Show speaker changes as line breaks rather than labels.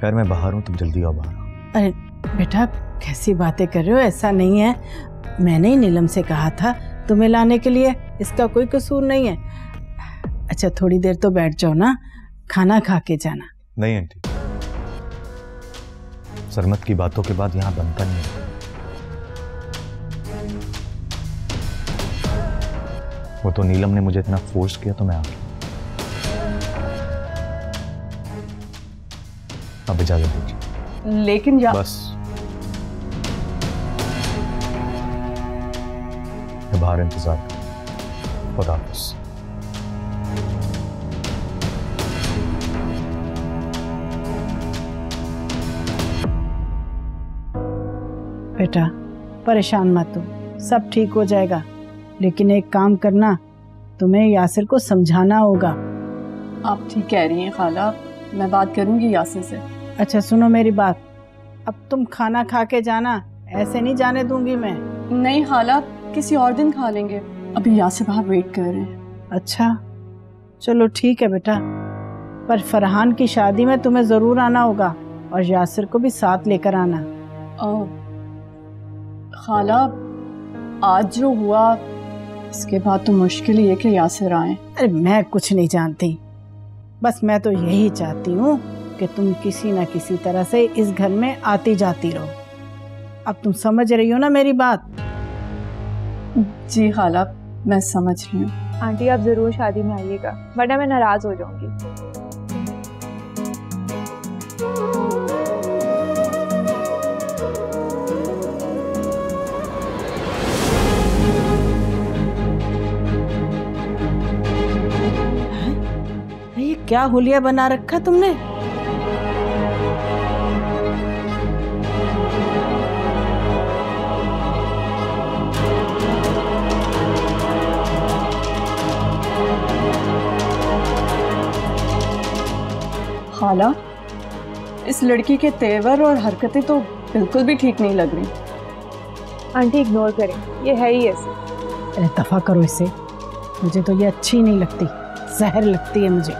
खैर मैं बाहर हूँ तुम जल्दी आओ बाहर
अरे बेटा कैसी बातें कर रहे हो? ऐसा नहीं है। मैंने ही नीलम से कहा था तुम्हें लाने के लिए। इसका कोई कसूर नहीं है। अच्छा थोड़ी देर तो बैठ जाओ ना। खाना खा के जाना।
नहीं आंटी। सरमत की बातों के बाद यहाँ बनता नहीं है। वो तो नीलम ने मुझे इतना फोर्स किया तो मैं आ गया। अब इजाज़त दीजिए।
लेकिन या
बस। मैं बाहर इंतज़ार कर खुदा हाफिज़।
बेटा परेशान मत हो। सब ठीक हो जाएगा। लेकिन एक काम करना तुम्हें यासिर को समझाना होगा।
आप ठीक कह रही हैं खाला। मैं बात करूँगी यासिर से।
अच्छा सुनो मेरी बात। अब तुम खाना खा के जाना ऐसे नहीं जाने दूँगी मैं।
नहीं खाला किसी और दिन खा लेंगे। अभी यासिर बाहर वेट कर रहे हैं।
अच्छा चलो ठीक है बेटा। पर फरहान की शादी में तुम्हें ज़रूर आना होगा और यासिर को भी साथ लेकर आना।
अ, खाला आज जो हुआ इसके बाद तो मुश्किल ही है कि यासिर आए।
अरे मैं कुछ नहीं जानती। बस मैं तो यही चाहती हूँ कि तुम किसी ना किसी तरह से इस घर में आती जाती रहो। अब तुम समझ रही हो ना मेरी बात?
जी खाला मैं समझ रही हूँ।
आंटी आप ज़रूर शादी में आइएगा वरना मैं नाराज़ हो जाऊँगी।
क्या हुलिया बना रखा तुमने?
खाला। इस लड़की के तेवर और हरकतें तो बिल्कुल भी ठीक नहीं लग रही।
आंटी इग्नोर करें। ये है ही ऐसे।
अरे दफ़ा करो इसे। मुझे तो ये अच्छी नहीं लगती। जहर लगती है मुझे।